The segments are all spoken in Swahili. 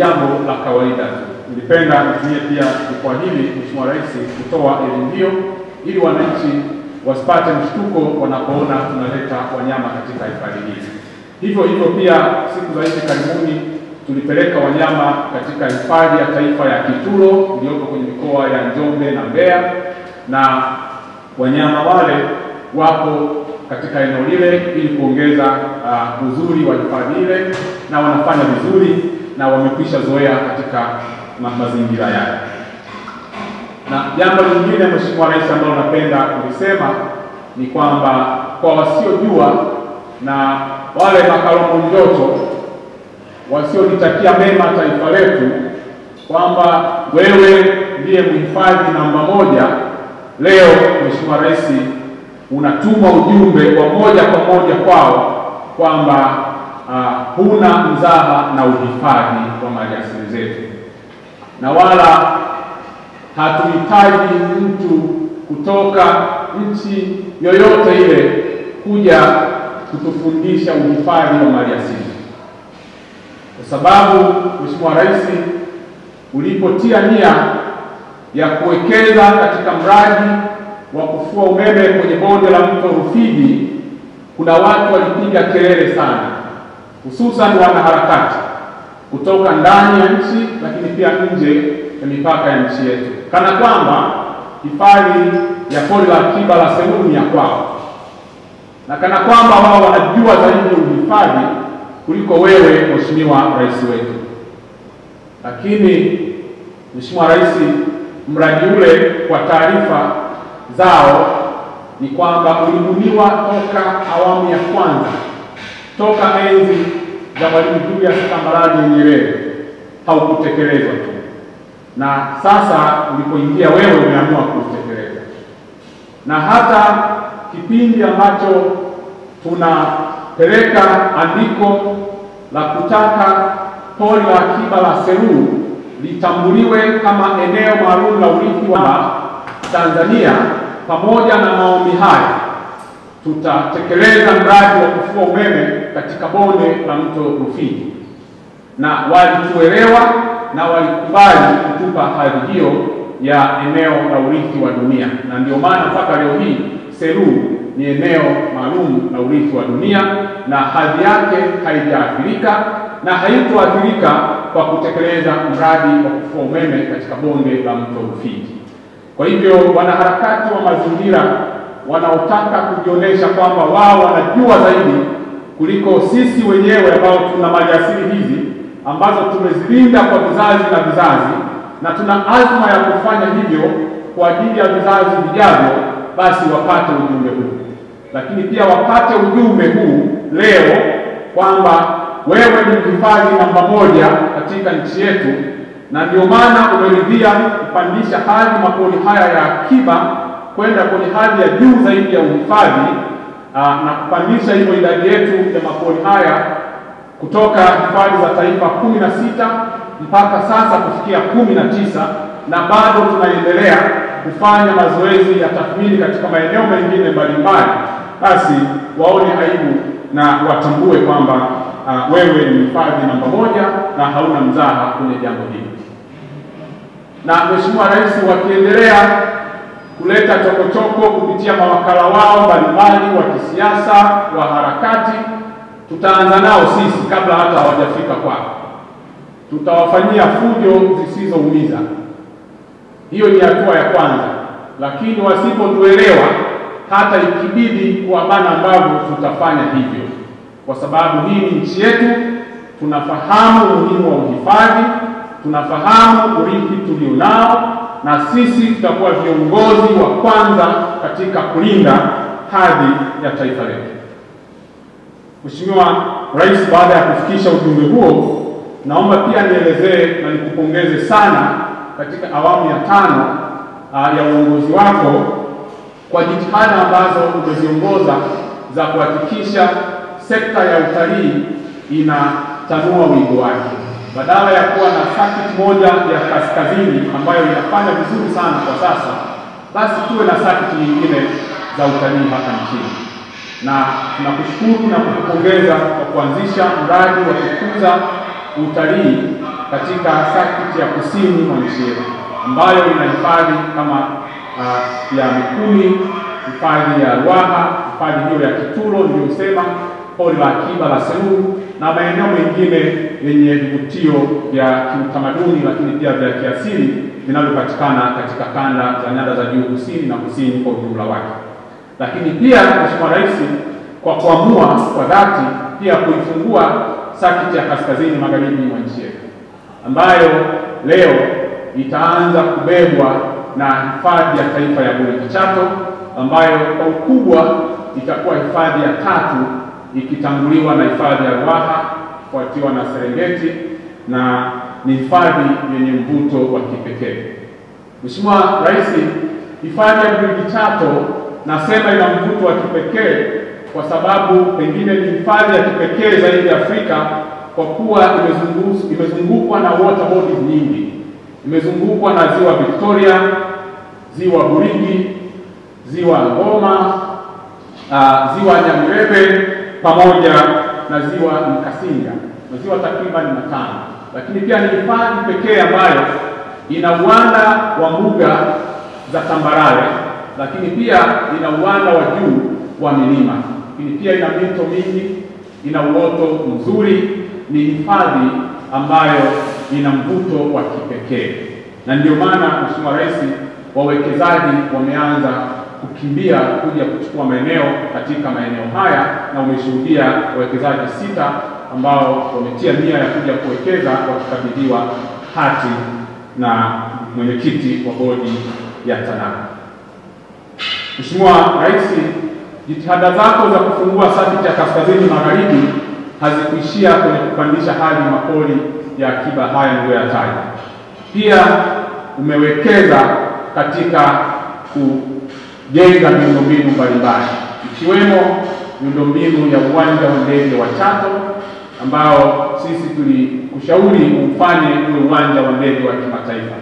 jambo la kawaida. Nilipenda nitumie pia jukwaa hili, Mheshimiwa Rais, kutoa elimu hiyo ili wananchi wasipate mshtuko wanapoona tunaleta wanyama katika hifadhi hii. Hivyo hivyo pia siku za hivi karibuni tulipeleka wanyama katika hifadhi ya taifa ya Kitulo iliyoko kwenye mikoa ya Njombe na Mbeya, na wanyama wale wapo katika eneo lile ili kuongeza uh, uzuri wa hifadhi ile, na wanafanya vizuri na wamekwisha zoea katika mazingira yale. Na jambo lingine Mheshimiwa Rais, ambalo napenda kulisema ni kwamba kwa wasiojua na wale makalomo njoto wasiolitakia mema taifa letu kwamba wewe ndiye mhifadhi namba moja, leo Mheshimiwa Rais unatuma ujumbe wa moja kwa moja kwao kwamba uh, huna mzaha na uhifadhi wa maliasili zetu, na wala hatuhitaji mtu kutoka nchi yoyote ile kuja kutufundisha uhifadhi wa maliasili, kwa sababu Mheshimiwa Rais ulipotia nia ya kuwekeza katika mradi wa kufua umeme kwenye bonde la mto Rufiji, kuna watu walipiga kelele sana, hususan wanaharakati kutoka ndani ya nchi, lakini pia nje ya mipaka ya nchi yetu, kana kwamba hifadhi ya pori la akiba la Selous ni ya kwao, na kana kwamba wao wanajua zaidi uhifadhi kuliko wewe Mheshimiwa Rais wetu. Lakini Mheshimiwa Rais, mradi ule kwa taarifa zao ni kwamba ulibuniwa toka awamu ya kwanza, toka enzi za Mwalimu Julius Kambarage Nyerere, haukutekelezwa tu, na sasa ulipoingia wewe umeamua kuutekeleza, na hata kipindi ambacho tunapeleka andiko la kutaka pori la akiba la Selous litambuliwe kama eneo maalum la urithi wa Tanzania. Pamoja na maombi haya, tutatekeleza mradi wa kufua umeme katika bonde la mto Rufiji, na walituelewa na walikubali kutupa hadhi hiyo ya eneo la urithi wa dunia, na ndio maana mpaka leo hii Selous ni eneo maalum la urithi wa dunia na hadhi yake haijaathirika na haitoathirika kwa kutekeleza mradi wa kufua umeme katika bonde la mto Rufiji. Kwa hivyo wanaharakati wa mazingira wanaotaka kujionyesha kwamba wao wanajua zaidi kuliko sisi wenyewe ambao tuna maliasili hizi ambazo tumezilinda kwa vizazi na vizazi, na tuna azma ya kufanya hivyo kwa ajili ya vizazi vijavyo, basi wapate ujumbe huu, lakini pia wapate ujumbe huu leo kwamba wewe ni mhifadhi namba moja katika nchi yetu na ndio maana umeridhia kupandisha hadhi makundi haya ya akiba kwenda kwenye hadhi ya juu zaidi ya uhifadhi na kupandisha hivyo idadi yetu ya mapori haya kutoka hifadhi za taifa kumi na sita mpaka sasa kufikia kumi na tisa na bado tunaendelea kufanya mazoezi ya tathmini katika maeneo mengine mbalimbali. Basi waone aibu na watambue kwamba uh, wewe ni hifadhi namba moja na hauna mzaha kwenye jambo hili na Mheshimiwa Rais wakiendelea kuleta chokochoko kupitia mawakala wao mbalimbali wa kisiasa wa harakati, tutaanza nao sisi kabla hata hawajafika kwao, Tutawafanyia fujo zisizoumiza. Hiyo ni hatua ya kwanza, lakini wasipotuelewa, hata ikibidi kuwabana mbavu, tutafanya hivyo, kwa sababu hii ni nchi yetu. Tunafahamu umuhimu wa uhifadhi tunafahamu urithi tulionao, na sisi tutakuwa viongozi wa kwanza katika kulinda hadhi ya taifa letu. Mheshimiwa Rais, baada ya kufikisha ujumbe huo, naomba pia nielezee na nikupongeze sana katika awamu ya tano a, ya uongozi wako kwa jitihada ambazo umeziongoza za kuhakikisha sekta ya utalii inatanua wigo wake badala ya kuwa na sakiti moja ya kaskazini ambayo inafanya vizuri sana kwa sasa, basi tuwe na sakiti nyingine za utalii hapa nchini. Na tunakushukuru na kukupongeza kwa kuanzisha mradi wa kukuza utalii katika sakiti ya kusini mwa nchi yetu ambayo ina hifadhi kama uh, ya Mikumi, hifadhi ya Ruaha, hifadhi hiyo ya Kitulo niliyosema, pori la akiba la Selous na maeneo mengine yenye vivutio vya kiutamaduni lakini pia vya kiasili vinavyopatikana katika kanda za nyanda za juu kusini na kusini kwa ujumla wake. Lakini pia Mheshimiwa Rais kwa kuamua kwa dhati pia kuifungua sakiti ya kaskazini magharibi mwa nchi yetu ambayo leo itaanza kubebwa na hifadhi ya taifa ya Bonde Kichato ambayo kwa ukubwa itakuwa hifadhi ya tatu ikitanguliwa na hifadhi ya Ruaha kufuatiwa na Serengeti na ni hifadhi yenye mvuto wa kipekee. Mheshimiwa Rais, hifadhi ya Burigi Chato nasema ina mvuto wa kipekee kwa sababu pengine ni hifadhi ya kipekee zaidi ya Afrika kwa kuwa imezungukwa na water bodies nyingi, imezungukwa na ziwa Victoria, ziwa Burigi, ziwa Ngoma, uh, ziwa Nyamirebe pamoja na ziwa Mkasinga, maziwa takriban matano. Lakini pia ni hifadhi pekee ambayo ina uwanda wa mbuga za tambarare, lakini pia ina uwanda wa juu wa milima, lakini pia ina mito mingi, ina uoto mzuri. Ni hifadhi ambayo ina mvuto wa kipekee, na ndio maana Mheshimiwa Rais, wawekezaji wameanza kukimbia kuja kuchukua maeneo katika maeneo haya, na umeshuhudia wawekezaji sita ambao wametia nia ya kuja kuwekeza wakikabidhiwa hati na mwenyekiti wa bodi ya TANAPA. Mheshimiwa Rais, jitihada zako za kufungua sakiti ya kaskazini magharibi hazikuishia kwenye kupandisha hadhi mapori ya akiba haya niliyoyataja. Pia umewekeza katika kujenga miundombinu mbalimbali ikiwemo miundombinu ya uwanja wa ndege wa Chato ambao sisi tulikushauri ufanye ule uwanja wa ndege wa kimataifa,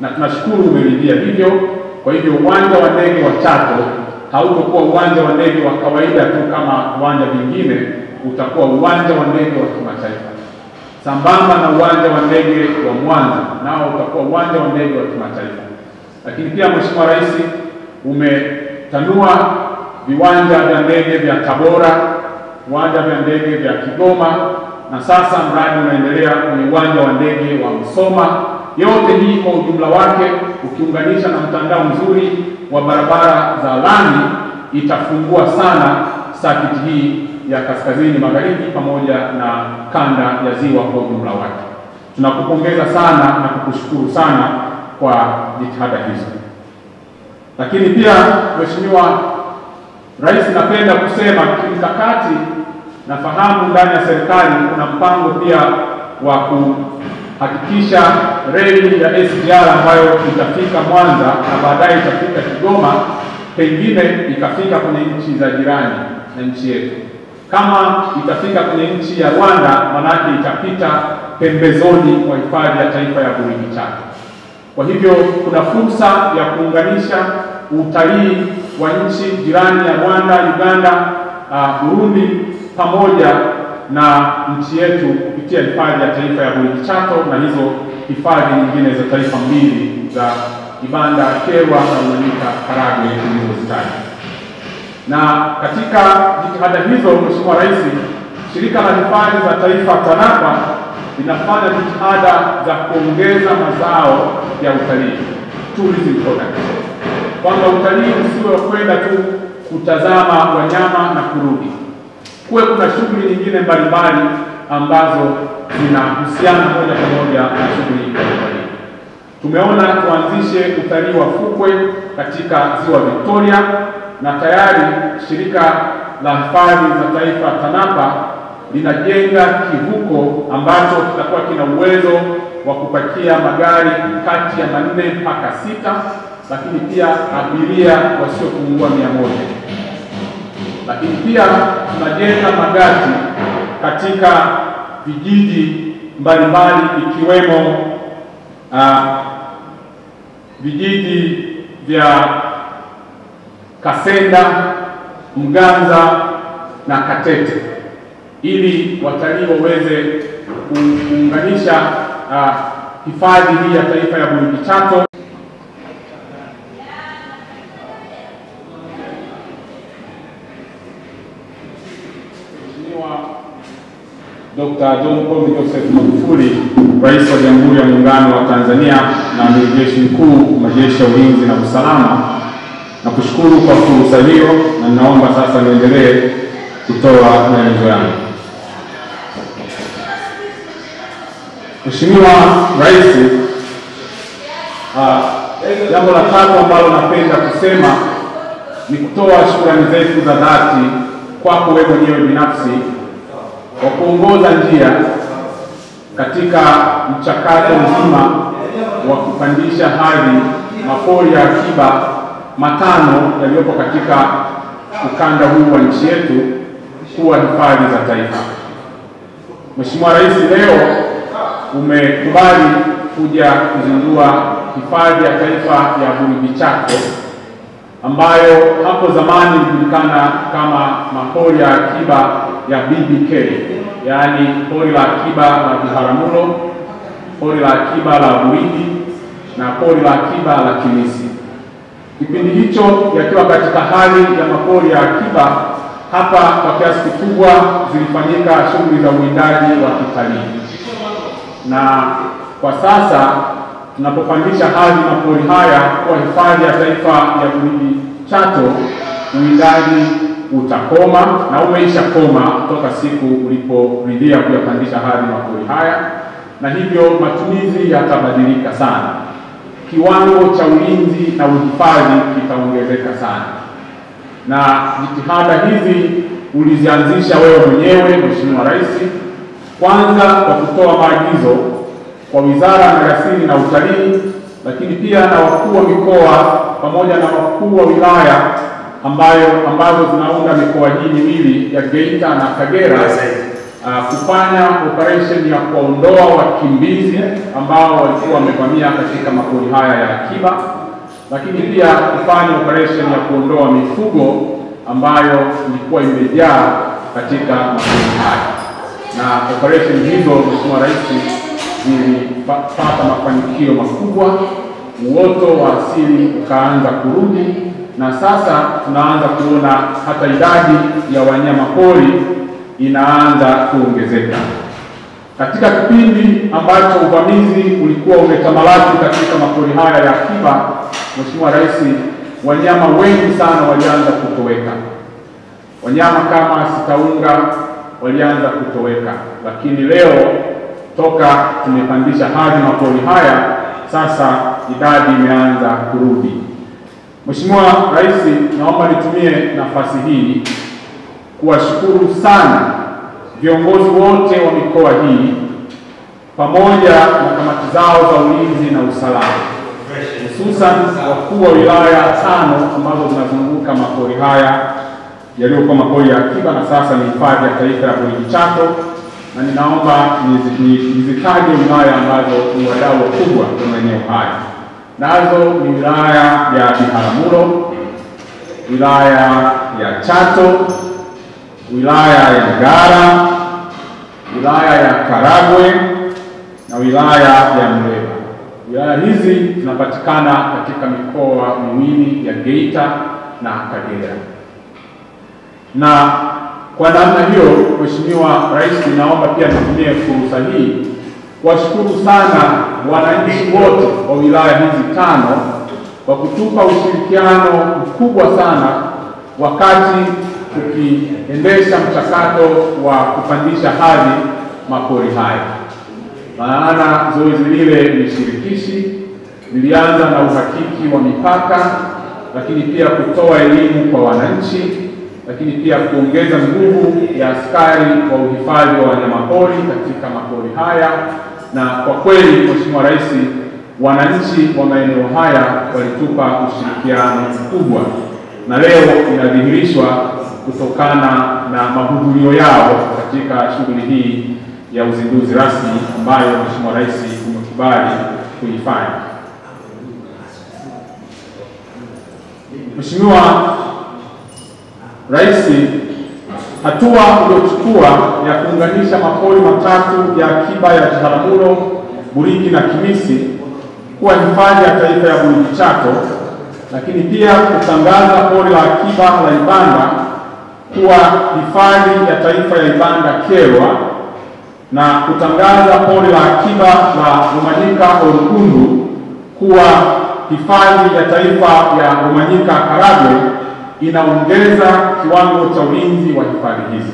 na tunashukuru umeridhia hivyo. Kwa hivyo uwanja wa ndege wa Chato hautakuwa uwanja wa ndege wa kawaida tu kama uwanja vingine, utakuwa uwanja wa ndege wa kimataifa sambamba na uwanja wa ndege wa Mwanza nao utakuwa uwanja wa ndege wa kimataifa. Lakini pia Mheshimiwa Rais umetanua viwanja vya ndege vya Tabora, viwanja vya ndege vya Kigoma, na sasa mradi unaendelea kwenye uwanja wa ndege wa Musoma. Yote hii kwa ujumla wake ukiunganisha na mtandao mzuri wa barabara za lami itafungua sana sakiti hii ya kaskazini magharibi pamoja na kanda ya ziwa kwa ujumla wake. Tunakupongeza sana na kukushukuru sana kwa jitihada hizo. Lakini pia Mheshimiwa Rais, napenda kusema kimkakati, nafahamu ndani ya serikali kuna mpango pia wa kuhakikisha reli ya SGR ambayo itafika Mwanza na baadaye itafika Kigoma, pengine ikafika kwenye nchi za jirani na nchi yetu kama itafika kwenye nchi ya Rwanda, manake itapita pembezoni mwa hifadhi ya taifa ya Burigi Chato. Kwa hivyo kuna fursa ya kuunganisha utalii wa nchi jirani ya Rwanda, Uganda, uh, Burundi pamoja na nchi yetu kupitia hifadhi ya taifa ya Burigi Chato na hizo hifadhi nyingine za taifa mbili za Ibanda, Kerwa na Runyika, Karagwe tulizozitaja na katika jitihada hizo, Mheshimiwa Rais, shirika la hifadhi za taifa TANAPA linafanya jitihada za kuongeza mazao ya utalii, tourism product, kwamba utalii usiwe wa kwenda tu kutazama wanyama na kurudi, kuwe kuna shughuli nyingine mbalimbali ambazo zinahusiana moja kwa moja na shughuli ya utalii. Tumeona tuanzishe utalii wa fukwe katika ziwa Victoria na tayari shirika la hifadhi za taifa TANAPA linajenga kivuko ambacho kitakuwa kina uwezo wa kupakia magari kati ya manne mpaka sita, lakini pia abiria wasiopungua mia moja. Lakini pia tunajenga magati katika vijiji mbalimbali ikiwemo uh, vijiji vya Kasenda, Mganza na Katete ili watalii waweze kuunganisha hifadhi hifadhi hii ya taifa ya Burigi Chato. Dr. John Pombe Joseph Magufuli, Rais wa Jamhuri ya Muungano wa Tanzania na Amiri Jeshi Mkuu Majeshi ya Ulinzi na Usalama, nakushukuru kwa fursa hiyo, na ninaomba sasa niendelee kutoa maelezo yangu. Mheshimiwa Rais, ah, jambo la tatu ambalo napenda kusema ni kutoa shukrani zetu za dhati kwako wewe mwenyewe binafsi kwa kuongoza njia katika mchakato mzima wa kupandisha hadhi mapori ya akiba matano yaliyopo katika ukanda huu wa nchi yetu kuwa hifadhi za taifa. Mheshimiwa Rais, leo umekubali kuja kuzindua hifadhi ya taifa ya Burigi Chato ambayo hapo zamani ilijulikana kama mapori ya akiba ya BBK, yaani pori la akiba la Biharamulo, pori la akiba la Burigi na pori la akiba la Kimisi. Kipindi hicho yakiwa katika hali ya mapori ya akiba, hapa kwa kiasi kikubwa zilifanyika shughuli za uwindaji wa kitalii, na kwa sasa tunapopandisha hadhi mapori haya kuwa hifadhi ya taifa ya Burigi Chato, uwindaji utakoma na umeisha koma toka siku uliporidhia kuyapandisha hadhi mapori haya, na hivyo matumizi yatabadilika sana, kiwango cha ulinzi na uhifadhi kitaongezeka sana, na jitihada hizi ulizianzisha wewe mwenyewe Mheshimiwa Rais, kwanza kwa kutoa maagizo kwa Wizara ya Maliasili na Utalii, lakini pia na wakuu wa mikoa pamoja na wakuu wa wilaya ambayo ambazo zinaunda mikoa hii miwili ya Geita na Kagera uh, kufanya operation ya kuondoa wakimbizi ambao walikuwa wamevamia katika makundi haya ya akiba, lakini pia kufanya operation ya kuondoa mifugo ambayo ilikuwa imejaa katika makundi haya, na operation hizo Mheshimiwa Rais zilipata mafanikio makubwa, uoto wa asili ukaanza kurudi, na sasa tunaanza kuona hata idadi ya wanyama pori inaanza kuongezeka. Katika kipindi ambacho uvamizi ulikuwa umetamalaki katika mapori haya ya akiba, Mheshimiwa Rais, wanyama wengi sana walianza kutoweka. Wanyama kama sitaunga walianza kutoweka, lakini leo toka tumepandisha hadhi mapori haya, sasa idadi imeanza kurudi. Mheshimiwa Rais, naomba nitumie nafasi hii kuwashukuru sana viongozi wote wa mikoa hii pamoja na kamati zao za ulinzi na usalama, hususan wakuu wa wilaya tano ambazo zinazunguka mapori haya yaliyokuwa mapori ya akiba na sasa ni hifadhi ya taifa ya Burigi Chato na ninaomba nizitaje wilaya ambazo ni wadau wakubwa wa maeneo haya. Nazo ni wilaya ya Biharamulo, wilaya ya Chato, wilaya ya Ngara, wilaya ya Karagwe na wilaya ya Mleba. Wilaya hizi zinapatikana katika mikoa miwili ya Geita na Kagera na kwa namna hiyo, Mheshimiwa Rais, ninaomba pia nitumie fursa hii kuwashukuru sana wananchi wote wa wilaya hizi tano kwa kutupa ushirikiano mkubwa sana wakati tukiendesha mchakato wa kupandisha hadhi mapori haya. Maana zoezi lile ni shirikishi, lilianza na uhakiki wa mipaka, lakini pia kutoa elimu kwa wananchi lakini pia kuongeza nguvu ya askari wa uhifadhi wa wanyamapori katika mapori haya, na kwa kweli, Mheshimiwa Rais, wananchi wa maeneo haya walitupa ushirikiano mkubwa, na leo inadhihirishwa kutokana na mahudhurio yao katika shughuli hii ya uzinduzi rasmi ambayo Mheshimiwa Rais umekubali kuifanya. Mheshimiwa Rais, hatua uliochukua ya kuunganisha mapori matatu ya akiba ya Biharamulo, Burigi na Kimisi kuwa hifadhi ya taifa ya Burigi Chato, lakini pia kutangaza pori la akiba la Ibanda kuwa hifadhi ya taifa ya Ibanda Kyerwa na kutangaza pori la akiba la Rumanyika Orukundu kuwa hifadhi ya taifa ya Rumanyika Karagwe inaongeza kiwango cha ulinzi wa hifadhi hizi.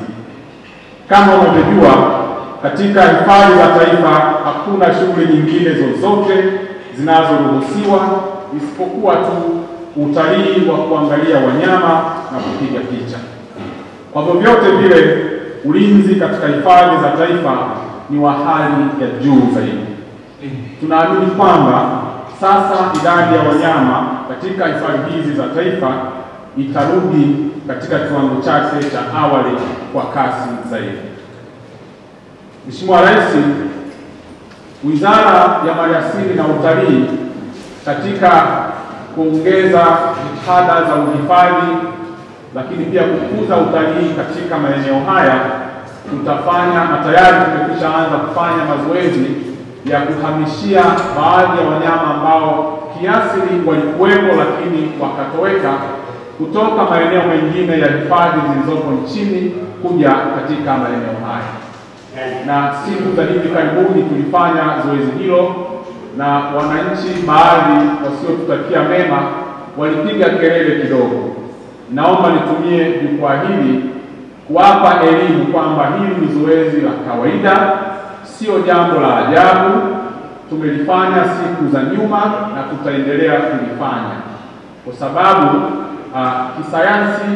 Kama unavyojua, katika hifadhi za taifa hakuna shughuli nyingine zozote zinazoruhusiwa isipokuwa tu utalii wa kuangalia wanyama na kupiga picha. Kwa vyovyote vile, ulinzi katika hifadhi za taifa ni wa hali ya juu zaidi. Tunaamini kwamba sasa idadi ya wanyama katika hifadhi hizi za taifa itarudi katika kiwango chake cha awali kwa kasi zaidi. Mheshimiwa Rais, Wizara ya Maliasili na Utalii katika kuongeza jitihada za uhifadhi lakini pia kukuza utalii katika maeneo haya, tutafanya na tayari tumekwisha anza kufanya mazoezi ya kuhamishia baadhi ya wanyama ambao kiasili walikuwepo lakini wakatoweka kutoka maeneo mengine ya hifadhi zilizopo nchini kuja katika maeneo haya. Na siku za hivi karibuni tulifanya zoezi hilo, na wananchi baadhi wasiotutakia mema walipiga kelele kidogo. Naomba nitumie jukwaa hili kuwapa elimu kwamba hili ni zoezi la kawaida, sio jambo la ajabu. Tumelifanya siku za nyuma na tutaendelea kulifanya kwa sababu uh, kisayansi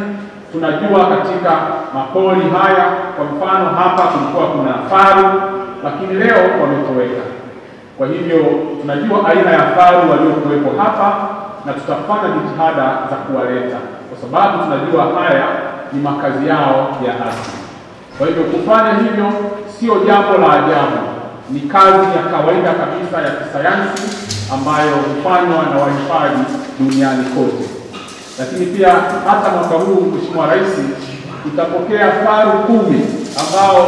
tunajua katika mapori haya, kwa mfano hapa kulikuwa kuna faru, lakini leo wametoweka. Kwa hivyo tunajua aina ya faru waliokuwepo hapa na tutafanya jitihada za kuwaleta, kwa sababu tunajua haya ni makazi yao ya asili. Kwa hivyo kufanya hivyo sio jambo la ajabu, ni kazi ya kawaida kabisa ya kisayansi ambayo hufanywa na wahifadhi duniani kote. Lakini pia hata mwaka huu Mheshimiwa Rais tutapokea faru kumi ambao